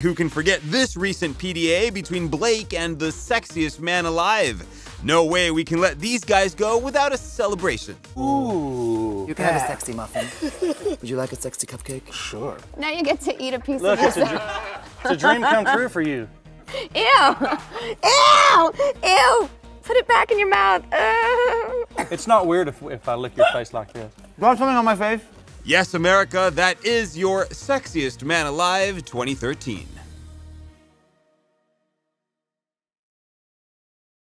Who can forget this recent PDA between Blake and the sexiest man alive? No way we can let these guys go without a celebration. Ooh. You can have a sexy muffin. Would you like a sexy cupcake? Sure. Now you get to eat a piece Look, of it's a, yourself. dr- it's a dream come true for you. Ew! Ew! Ew! Put it back in your mouth. Ugh. It's not weird if, if I lick your face like this. Do you want something on my face? Yes, America, that is your sexiest man alive 2013.